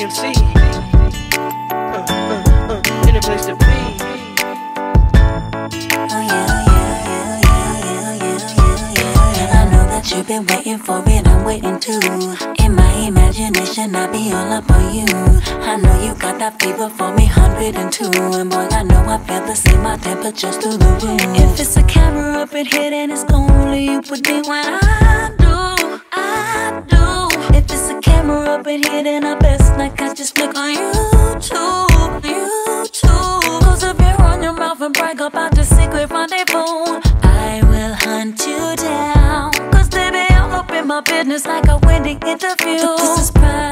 MC. Uh, uh, uh, in a place to you've been waiting for it, I'm waiting too. In my imagination, I be all up on you. I know you got that fever for me, 102. And boy, I know I feel the same, my temperature's through the roof. If it's a camera up in here, then it's only you put me when I do, I do. If it's a camera up in here, then I best like I just flick on YouTube, YouTube. Cause if you run your mouth and brag about the secret rendezvous, I will hunt you down. Cause baby, I'm up in my business like a Wendy interview. But this is private